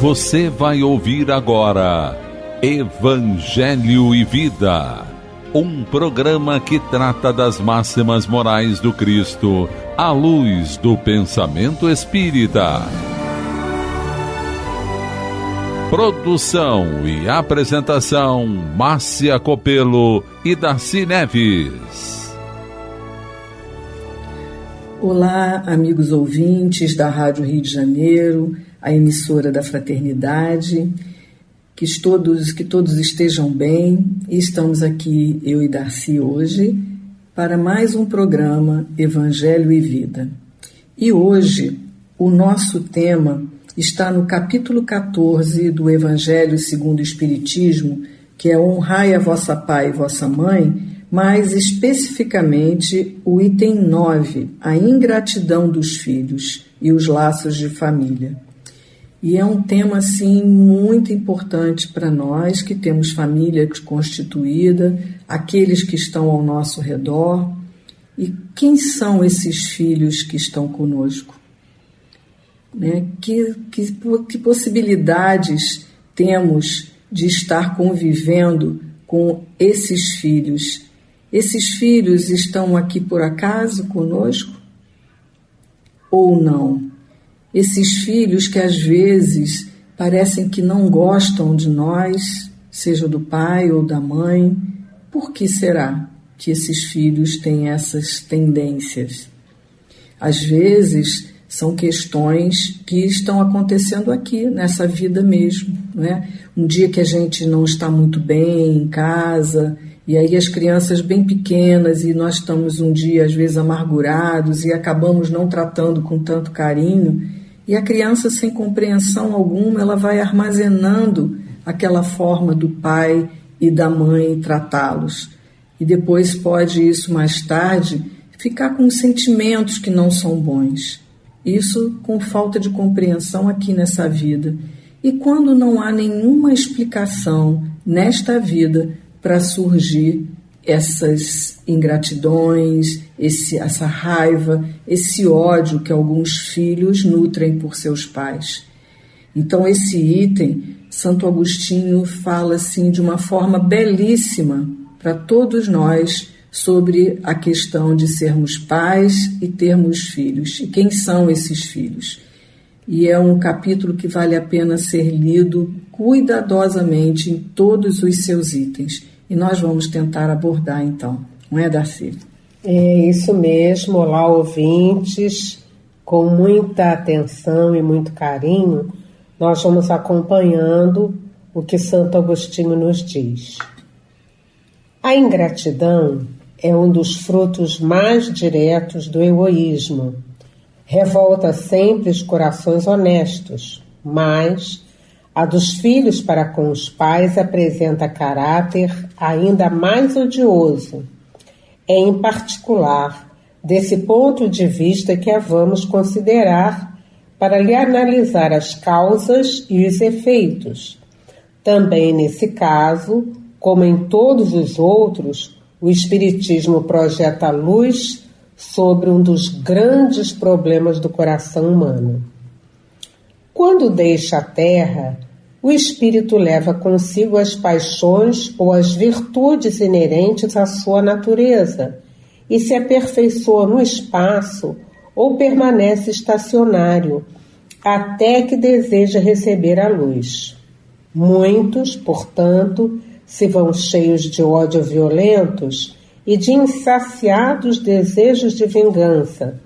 Você vai ouvir agora Evangelho e Vida, um programa que trata das máximas morais do Cristo à luz do pensamento espírita. Produção e apresentação Márcia Copelo e Darcy Neves. Olá, amigos ouvintes da Rádio Rio de Janeiro a emissora da Fraternidade, que todos, que todos estejam bem. Estamos aqui, eu e Darcy, hoje, para mais um programa Evangelho e Vida. E hoje, o nosso tema está no capítulo 14 do Evangelho segundo o Espiritismo, que é Honrai a vossa pai e vossa mãe, mais especificamente o item 9, a ingratidão dos filhos e os laços de família. E é um tema assim muito importante para nós que temos família constituída, aqueles que estão ao nosso redor. E quem são esses filhos que estão conosco? Né? Que, que, que possibilidades temos de estar convivendo com esses filhos? Esses filhos estão aqui por acaso conosco? Ou não? Esses filhos que às vezes parecem que não gostam de nós, seja do pai ou da mãe. Por que será que esses filhos têm essas tendências? Às vezes são questões que estão acontecendo aqui, nessa vida mesmo. Não é? Um dia que a gente não está muito bem em casa, e aí as crianças bem pequenas, e nós estamos um dia, às vezes, amargurados e acabamos não tratando com tanto carinho e a criança, sem compreensão alguma, ela vai armazenando aquela forma do pai e da mãe tratá-los. E depois pode isso mais tarde ficar com sentimentos que não são bons. Isso com falta de compreensão aqui nessa vida. E quando não há nenhuma explicação nesta vida para surgir essas ingratidões, esse, essa raiva, esse ódio que alguns filhos nutrem por seus pais. Então, esse item, Santo Agostinho fala assim de uma forma belíssima para todos nós sobre a questão de sermos pais e termos filhos. E quem são esses filhos? E é um capítulo que vale a pena ser lido cuidadosamente em todos os seus itens e nós vamos tentar abordar então, não é, Darcy? É isso mesmo. Olá, ouvintes. Com muita atenção e muito carinho, nós vamos acompanhando o que Santo Agostinho nos diz. A ingratidão é um dos frutos mais diretos do egoísmo. Revolta sempre os corações honestos, mas a dos filhos para com os pais apresenta caráter ainda mais odioso. É em particular desse ponto de vista que a vamos considerar para lhe analisar as causas e os efeitos. Também nesse caso, como em todos os outros, o Espiritismo projeta luz sobre um dos grandes problemas do coração humano. Quando deixa a terra, o espírito leva consigo as paixões ou as virtudes inerentes à sua natureza e se aperfeiçoa no espaço ou permanece estacionário até que deseja receber a luz. Muitos, portanto, se vão cheios de ódio violentos e de insaciados desejos de vingança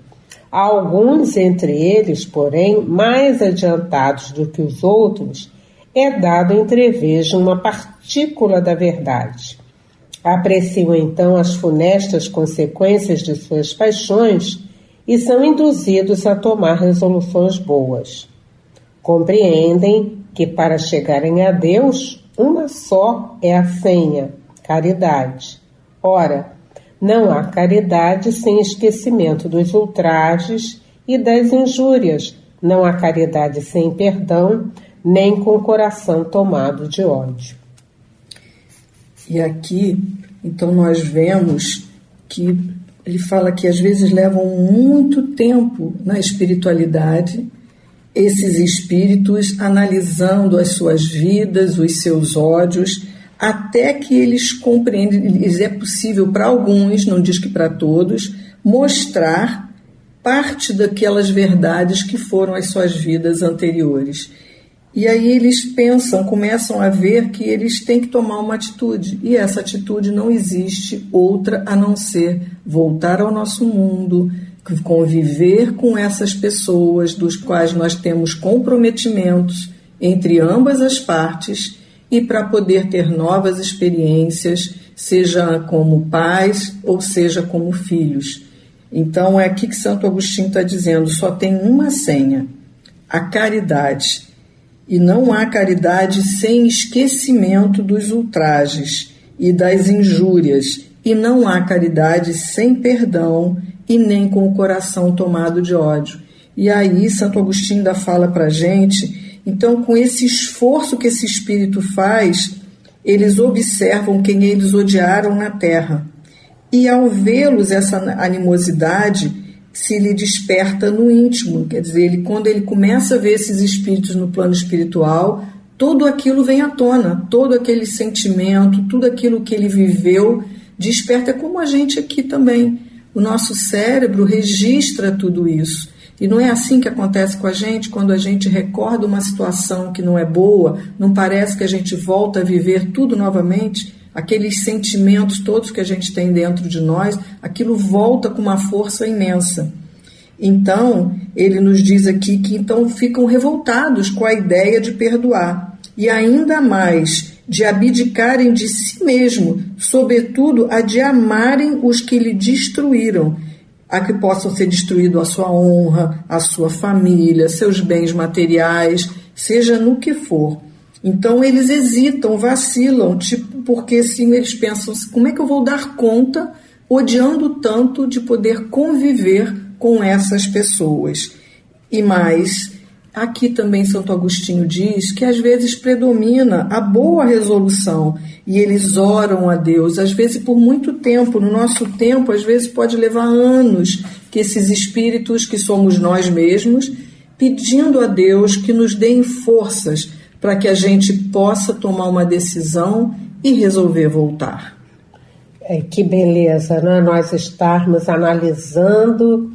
alguns entre eles, porém, mais adiantados do que os outros, é dado entrevejo uma partícula da verdade. Apreciam então as funestas consequências de suas paixões e são induzidos a tomar resoluções boas. Compreendem que para chegarem a Deus, uma só é a senha: caridade. Ora, não há caridade sem esquecimento dos ultrajes e das injúrias. Não há caridade sem perdão, nem com o coração tomado de ódio. E aqui, então, nós vemos que ele fala que às vezes levam muito tempo na espiritualidade esses espíritos analisando as suas vidas, os seus ódios, até que eles compreendem, é possível para alguns, não diz que para todos, mostrar parte daquelas verdades que foram as suas vidas anteriores. E aí eles pensam, começam a ver que eles têm que tomar uma atitude. E essa atitude não existe outra a não ser voltar ao nosso mundo, conviver com essas pessoas dos quais nós temos comprometimentos entre ambas as partes e para poder ter novas experiências, seja como pais ou seja como filhos. Então é aqui que Santo Agostinho está dizendo: só tem uma senha, a caridade. E não há caridade sem esquecimento dos ultrajes e das injúrias, e não há caridade sem perdão e nem com o coração tomado de ódio. E aí Santo Agostinho ainda fala para gente, então com esse esforço que esse espírito faz, eles observam quem eles odiaram na terra. E ao vê-los, essa animosidade se lhe desperta no íntimo. Quer dizer, ele, quando ele começa a ver esses espíritos no plano espiritual, tudo aquilo vem à tona, todo aquele sentimento, tudo aquilo que ele viveu desperta, como a gente aqui também. O nosso cérebro registra tudo isso. E não é assim que acontece com a gente quando a gente recorda uma situação que não é boa, não parece que a gente volta a viver tudo novamente, aqueles sentimentos todos que a gente tem dentro de nós, aquilo volta com uma força imensa. Então, ele nos diz aqui que então ficam revoltados com a ideia de perdoar. E ainda mais, de abdicarem de si mesmo, sobretudo a de amarem os que lhe destruíram, a que possam ser destruídos a sua honra, a sua família, seus bens materiais, seja no que for. Então eles hesitam, vacilam, tipo, porque sim, eles pensam, como é que eu vou dar conta, odiando tanto, de poder conviver com essas pessoas? E mais, Aqui também Santo Agostinho diz que às vezes predomina a boa resolução e eles oram a Deus, às vezes por muito tempo. No nosso tempo, às vezes pode levar anos que esses espíritos que somos nós mesmos, pedindo a Deus que nos deem forças para que a gente possa tomar uma decisão e resolver voltar. É, que beleza, né? Nós estarmos analisando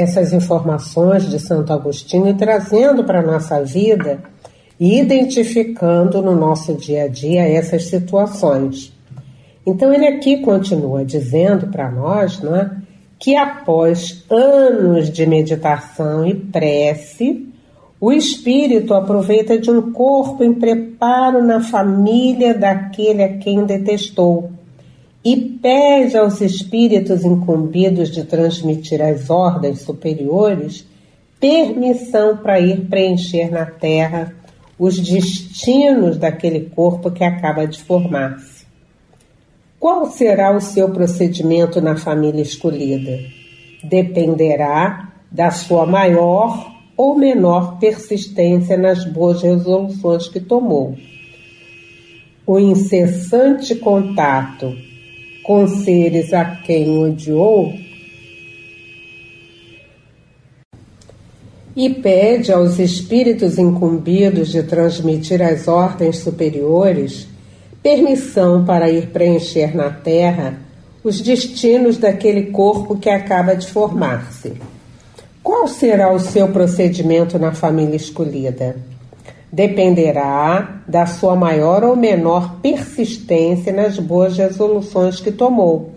essas informações de Santo Agostinho e trazendo para a nossa vida e identificando no nosso dia a dia essas situações. Então ele aqui continua dizendo para nós é, que após anos de meditação e prece, o espírito aproveita de um corpo em preparo na família daquele a quem detestou e pede aos espíritos incumbidos de transmitir às ordens superiores permissão para ir preencher na terra os destinos daquele corpo que acaba de formar-se. Qual será o seu procedimento na família escolhida? Dependerá da sua maior ou menor persistência nas boas resoluções que tomou. O incessante contato com seres a quem odiou e pede aos espíritos incumbidos de transmitir às ordens superiores permissão para ir preencher na Terra os destinos daquele corpo que acaba de formar-se. Qual será o seu procedimento na família escolhida? Dependerá da sua maior ou menor persistência nas boas resoluções que tomou.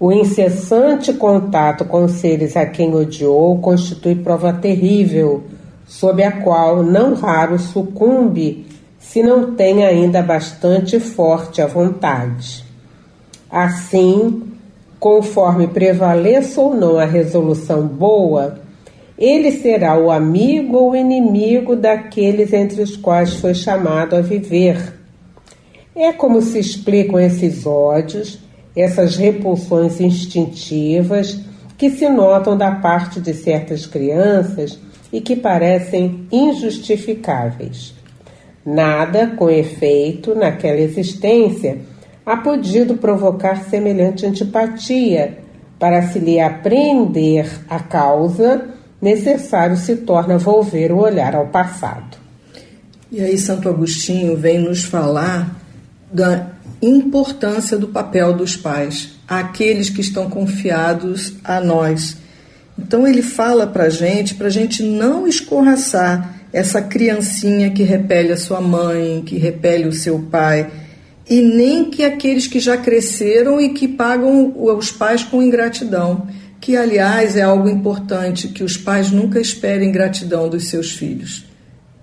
O incessante contato com seres a quem odiou constitui prova terrível, sob a qual não raro sucumbe se não tem ainda bastante forte a vontade. Assim, conforme prevaleça ou não a resolução boa, ele será o amigo ou inimigo daqueles entre os quais foi chamado a viver. É como se explicam esses ódios, essas repulsões instintivas que se notam da parte de certas crianças e que parecem injustificáveis. Nada, com efeito, naquela existência, há podido provocar semelhante antipatia para se lhe apreender a causa necessário se torna volver o olhar ao passado. E aí, Santo Agostinho vem nos falar da importância do papel dos pais, aqueles que estão confiados a nós. Então, ele fala para a gente, para a gente não escorraçar essa criancinha que repele a sua mãe, que repele o seu pai, e nem que aqueles que já cresceram e que pagam os pais com ingratidão, que aliás é algo importante, que os pais nunca esperem gratidão dos seus filhos.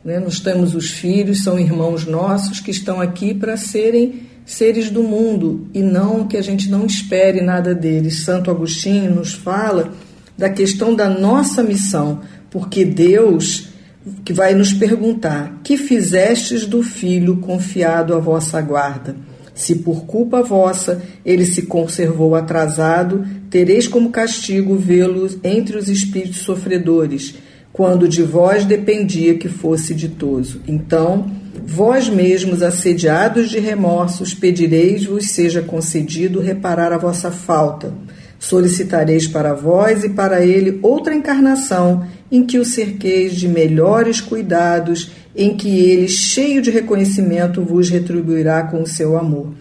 Né? Nós temos os filhos, são irmãos nossos que estão aqui para serem seres do mundo e não que a gente não espere nada deles. Santo Agostinho nos fala da questão da nossa missão, porque Deus que vai nos perguntar: Que fizestes do filho confiado à vossa guarda? Se por culpa vossa ele se conservou atrasado, tereis como castigo vê-lo entre os espíritos sofredores, quando de vós dependia que fosse ditoso. Então, vós mesmos, assediados de remorsos, pedireis-vos seja concedido reparar a vossa falta Solicitareis para vós e para ele outra encarnação, em que o cerqueis de melhores cuidados, em que ele, cheio de reconhecimento, vos retribuirá com o seu amor.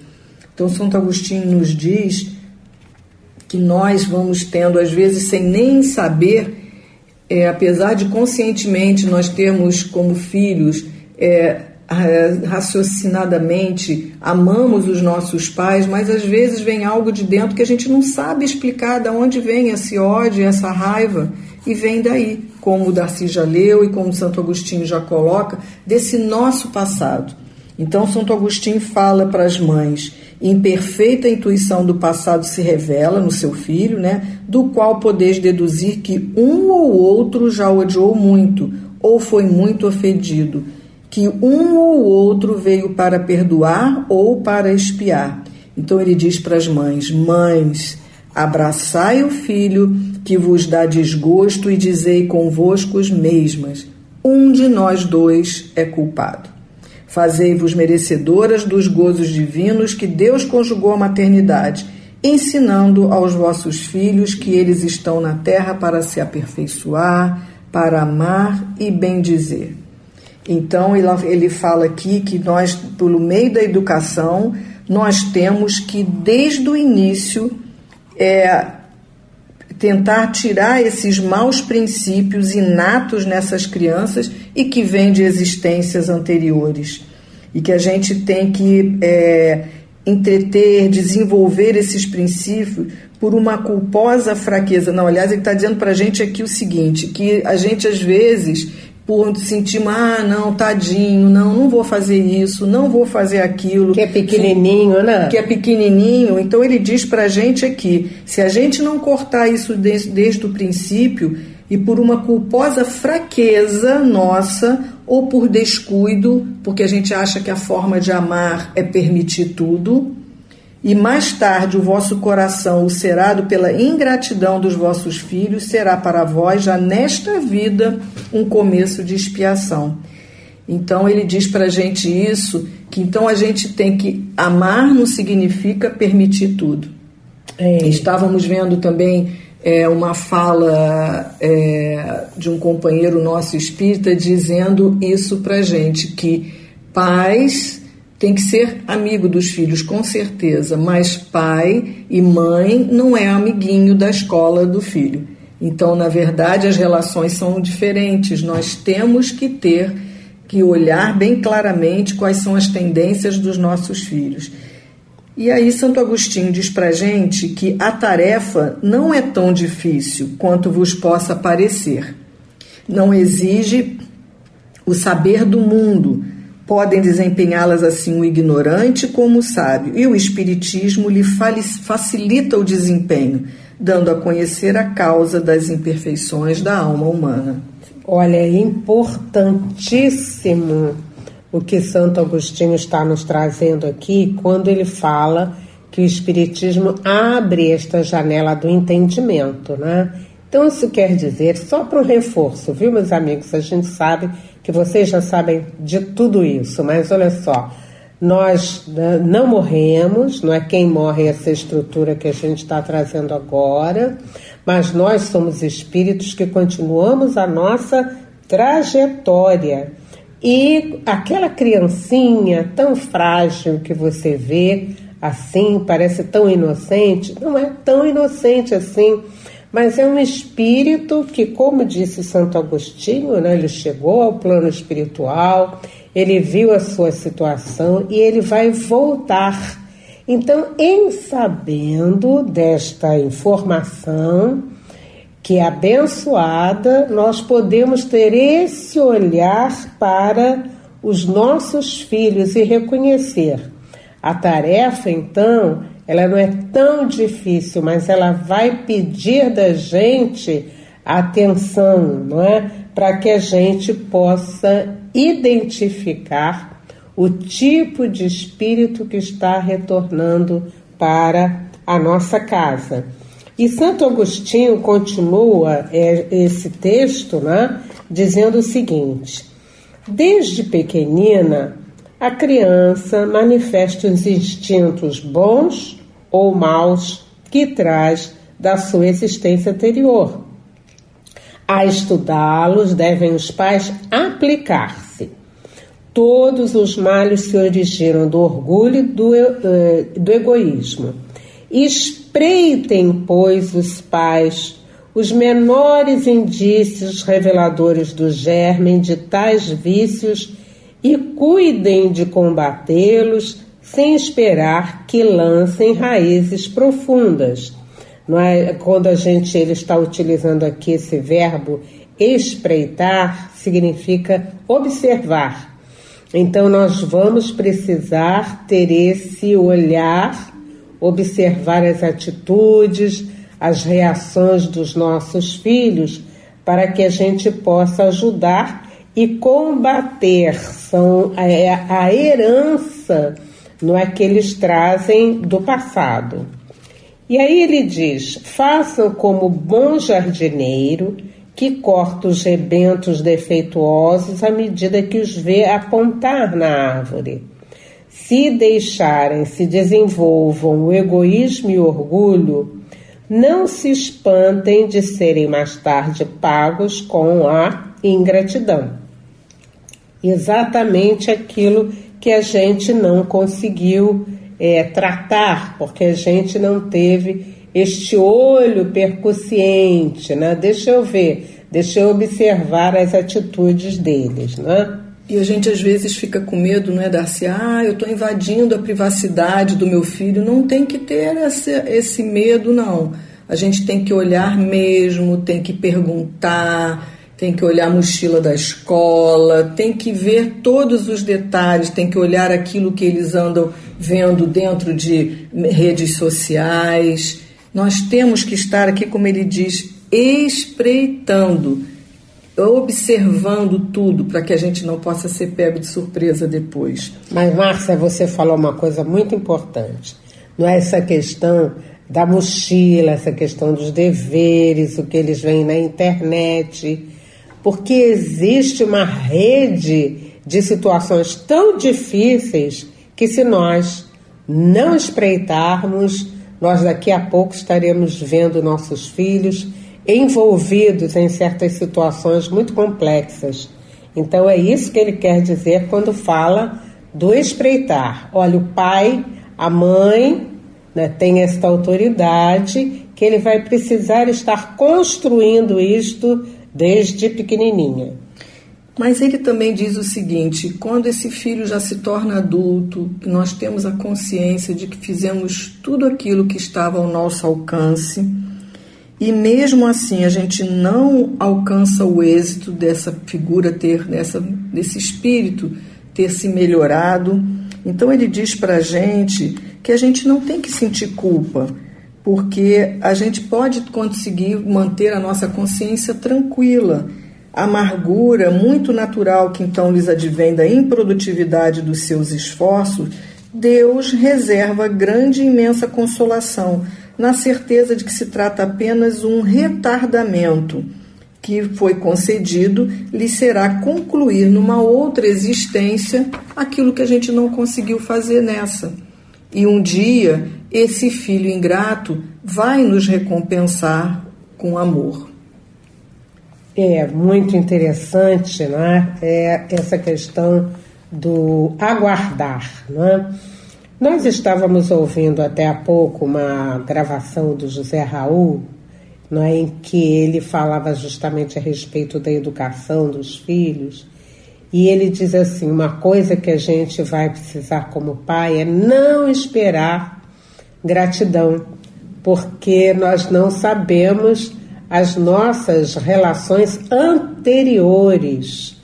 Então, Santo Agostinho nos diz que nós vamos tendo, às vezes, sem nem saber, é, apesar de conscientemente nós termos como filhos é, raciocinadamente amamos os nossos pais, mas às vezes vem algo de dentro que a gente não sabe explicar de onde vem esse ódio, essa raiva, e vem daí, como o Darcy já leu e como Santo Agostinho já coloca, desse nosso passado. Então, Santo Agostinho fala para as mães: imperfeita intuição do passado se revela no seu filho, né, do qual podeis deduzir que um ou outro já odiou muito, ou foi muito ofendido que um ou outro veio para perdoar ou para espiar. Então ele diz para as mães: Mães, abraçai o filho que vos dá desgosto e dizei convosco os mesmas: Um de nós dois é culpado. Fazei-vos merecedoras dos gozos divinos que Deus conjugou à maternidade, ensinando aos vossos filhos que eles estão na terra para se aperfeiçoar, para amar e bendizer. Então ele fala aqui que nós, pelo meio da educação, nós temos que desde o início é, tentar tirar esses maus princípios inatos nessas crianças e que vêm de existências anteriores. E que a gente tem que é, entreter, desenvolver esses princípios por uma culposa fraqueza. Não, aliás, ele está dizendo para a gente aqui o seguinte: que a gente às vezes por sentir, ah, não, tadinho, não, não vou fazer isso, não vou fazer aquilo. Que é pequenininho, né? Que é pequenininho. Então ele diz pra gente aqui, se a gente não cortar isso desde, desde o princípio e por uma culposa fraqueza nossa ou por descuido, porque a gente acha que a forma de amar é permitir tudo, e mais tarde o vosso coração ulcerado pela ingratidão dos vossos filhos será para vós, já nesta vida, um começo de expiação. Então ele diz para a gente isso, que então a gente tem que amar não significa permitir tudo. É. Estávamos vendo também é, uma fala é, de um companheiro nosso espírita dizendo isso para a gente, que pais tem que ser amigo dos filhos, com certeza, mas pai e mãe não é amiguinho da escola do filho. Então, na verdade, as relações são diferentes. Nós temos que ter que olhar bem claramente quais são as tendências dos nossos filhos. E aí, Santo Agostinho diz para gente que a tarefa não é tão difícil quanto vos possa parecer. Não exige o saber do mundo, Podem desempenhá-las assim o ignorante como o sábio, e o Espiritismo lhe facilita o desempenho, dando a conhecer a causa das imperfeições da alma humana. Olha, é importantíssimo o que Santo Agostinho está nos trazendo aqui quando ele fala que o Espiritismo abre esta janela do entendimento, né? Então, isso quer dizer, só para o reforço, viu, meus amigos? A gente sabe que vocês já sabem de tudo isso, mas olha só, nós né, não morremos, não é quem morre essa estrutura que a gente está trazendo agora, mas nós somos espíritos que continuamos a nossa trajetória. E aquela criancinha tão frágil que você vê, assim, parece tão inocente, não é tão inocente assim, mas é um espírito que, como disse Santo Agostinho, né, ele chegou ao plano espiritual, ele viu a sua situação e ele vai voltar. Então, em sabendo desta informação, que é abençoada, nós podemos ter esse olhar para os nossos filhos e reconhecer. A tarefa, então, ela não é tão difícil, mas ela vai pedir da gente atenção, não é? Para que a gente possa identificar o tipo de espírito que está retornando para a nossa casa. E Santo Agostinho continua é, esse texto né, dizendo o seguinte: Desde pequenina, a criança manifesta os instintos bons ou maus que traz da sua existência anterior. A estudá-los devem os pais aplicar-se. Todos os males se originam do orgulho e do, uh, do egoísmo. Espreitem, pois, os pais os menores indícios reveladores do germe de tais vícios e cuidem de combatê-los sem esperar que lancem raízes profundas. Não é? Quando a gente ele está utilizando aqui esse verbo espreitar, significa observar. Então nós vamos precisar ter esse olhar observar as atitudes, as reações dos nossos filhos, para que a gente possa ajudar e combater são a, a herança não é que eles trazem do passado. E aí ele diz: façam como bom jardineiro que corta os rebentos defeituosos à medida que os vê apontar na árvore. Se deixarem se desenvolvam o egoísmo e o orgulho, não se espantem de serem mais tarde pagos com a ingratidão. Exatamente aquilo que a gente não conseguiu é, tratar, porque a gente não teve este olho percussiente, né? Deixa eu ver, deixa eu observar as atitudes deles, né? E a gente às vezes fica com medo, não é, Darcy? Ah, eu estou invadindo a privacidade do meu filho. Não tem que ter esse, esse medo, não. A gente tem que olhar mesmo, tem que perguntar, tem que olhar a mochila da escola, tem que ver todos os detalhes, tem que olhar aquilo que eles andam vendo dentro de redes sociais. Nós temos que estar aqui, como ele diz, espreitando observando tudo para que a gente não possa ser pego de surpresa depois. Mas, Márcia, você falou uma coisa muito importante. Não é essa questão da mochila, essa questão dos deveres, o que eles veem na internet, porque existe uma rede de situações tão difíceis que se nós não espreitarmos, nós daqui a pouco estaremos vendo nossos filhos envolvidos em certas situações muito complexas. Então é isso que ele quer dizer quando fala do espreitar. Olha, o pai, a mãe, né, tem esta autoridade que ele vai precisar estar construindo isto desde pequenininha. Mas ele também diz o seguinte: quando esse filho já se torna adulto, nós temos a consciência de que fizemos tudo aquilo que estava ao nosso alcance, e mesmo assim a gente não alcança o êxito dessa figura ter, dessa, desse espírito ter se melhorado. Então ele diz para a gente que a gente não tem que sentir culpa, porque a gente pode conseguir manter a nossa consciência tranquila. A amargura muito natural que então lhes advém da improdutividade dos seus esforços, Deus reserva grande e imensa consolação na certeza de que se trata apenas um retardamento que foi concedido lhe será concluir numa outra existência aquilo que a gente não conseguiu fazer nessa. E um dia esse filho ingrato vai nos recompensar com amor. É muito interessante né? é essa questão do aguardar. Né? Nós estávamos ouvindo até há pouco uma gravação do José Raul, né, em que ele falava justamente a respeito da educação dos filhos. E ele diz assim: uma coisa que a gente vai precisar como pai é não esperar gratidão, porque nós não sabemos as nossas relações anteriores.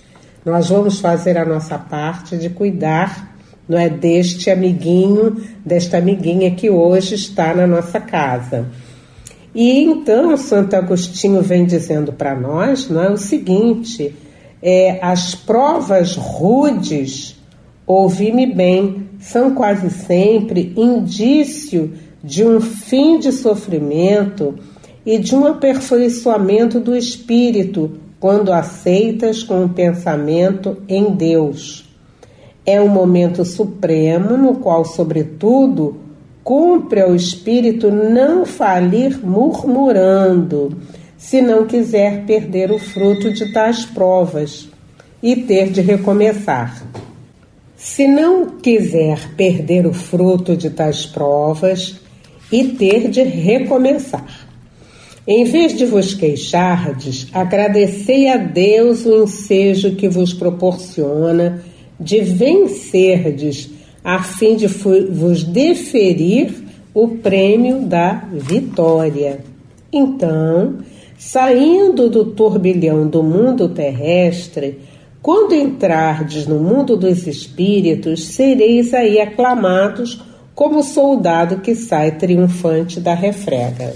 Nós vamos fazer a nossa parte de cuidar, não é deste amiguinho, desta amiguinha que hoje está na nossa casa. E então Santo Agostinho vem dizendo para nós, não é o seguinte: é, as provas rudes, ouvi-me bem, são quase sempre indício de um fim de sofrimento e de um aperfeiçoamento do espírito quando aceitas com o pensamento em Deus. É um momento supremo no qual, sobretudo, cumpre ao espírito não falir murmurando, se não quiser perder o fruto de tais provas e ter de recomeçar. Se não quiser perder o fruto de tais provas e ter de recomeçar. Em vez de vos queixardes, agradecei a Deus o ensejo que vos proporciona de vencerdes, a fim de vos deferir o prêmio da vitória. Então, saindo do turbilhão do mundo terrestre, quando entrardes no mundo dos espíritos, sereis aí aclamados como soldado que sai triunfante da refrega.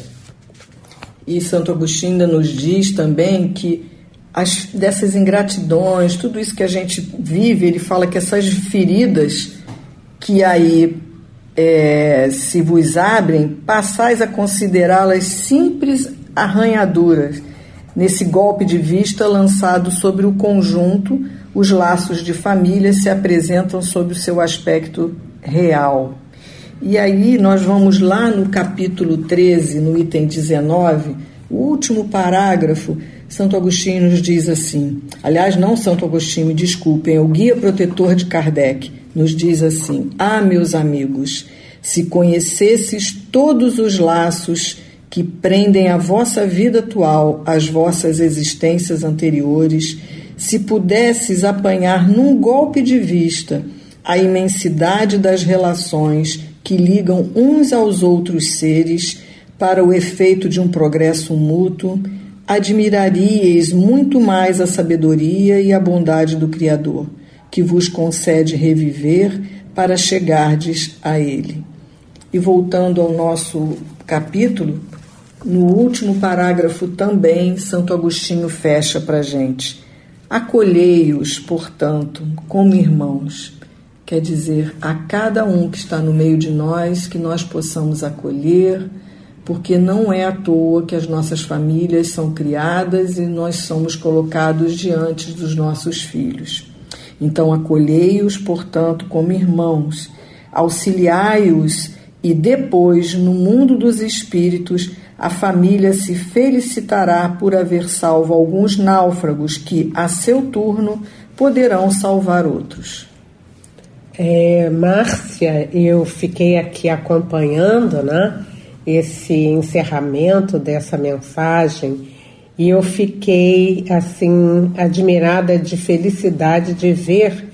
E Santo Agostinho nos diz também que as, dessas ingratidões, tudo isso que a gente vive, ele fala que essas feridas que aí é, se vos abrem, passais a considerá-las simples arranhaduras. Nesse golpe de vista lançado sobre o conjunto, os laços de família se apresentam sob o seu aspecto real. E aí nós vamos lá no capítulo 13, no item 19, o último parágrafo, Santo Agostinho nos diz assim: aliás, não Santo Agostinho, me desculpem, é o guia protetor de Kardec, nos diz assim: Ah, meus amigos, se conhecesses todos os laços que prendem a vossa vida atual às vossas existências anteriores, se pudesses apanhar num golpe de vista a imensidade das relações que ligam uns aos outros seres para o efeito de um progresso mútuo, admiraríeis muito mais a sabedoria e a bondade do Criador, que vos concede reviver para chegardes a Ele. E voltando ao nosso capítulo, no último parágrafo também, Santo Agostinho fecha para gente. Acolhei-os, portanto, como irmãos, quer dizer, a cada um que está no meio de nós, que nós possamos acolher, porque não é à toa que as nossas famílias são criadas e nós somos colocados diante dos nossos filhos. Então, acolhei-os, portanto, como irmãos, auxiliai-os e depois, no mundo dos espíritos, a família se felicitará por haver salvo alguns náufragos que, a seu turno, poderão salvar outros. É, Márcia, eu fiquei aqui acompanhando né, esse encerramento dessa mensagem e eu fiquei assim admirada de felicidade de ver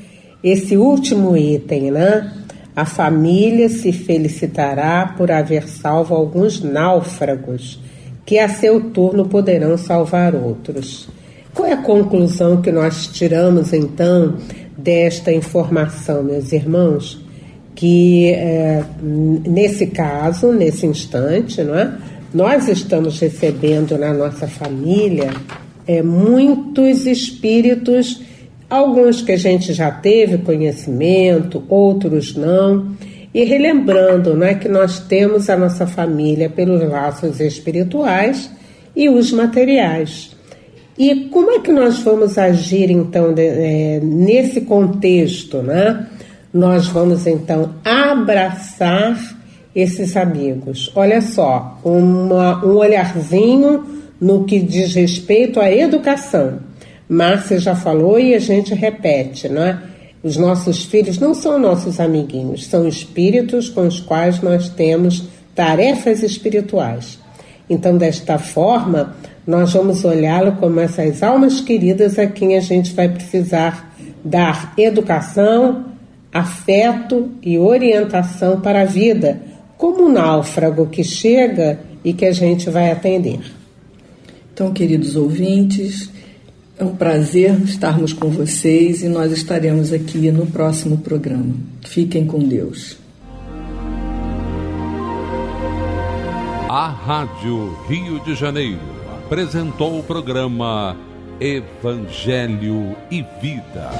esse último item, né? A família se felicitará por haver salvo alguns náufragos, que a seu turno poderão salvar outros. Qual é a conclusão que nós tiramos então desta informação, meus irmãos, que é, nesse caso, nesse instante, não é? nós estamos recebendo na nossa família é, muitos espíritos, alguns que a gente já teve conhecimento, outros não, e relembrando não é, que nós temos a nossa família pelos laços espirituais e os materiais. E como é que nós vamos agir então de, é, nesse contexto, né? Nós vamos então abraçar esses amigos. Olha só, uma, um olharzinho no que diz respeito à educação. Márcia já falou e a gente repete, não é? Os nossos filhos não são nossos amiguinhos, são espíritos com os quais nós temos tarefas espirituais. Então, desta forma, nós vamos olhá-lo como essas almas queridas a quem a gente vai precisar dar educação, afeto e orientação para a vida, como um náufrago que chega e que a gente vai atender. Então, queridos ouvintes, é um prazer estarmos com vocês e nós estaremos aqui no próximo programa. Fiquem com Deus. A Rádio Rio de Janeiro apresentou o programa Evangelho e Vida.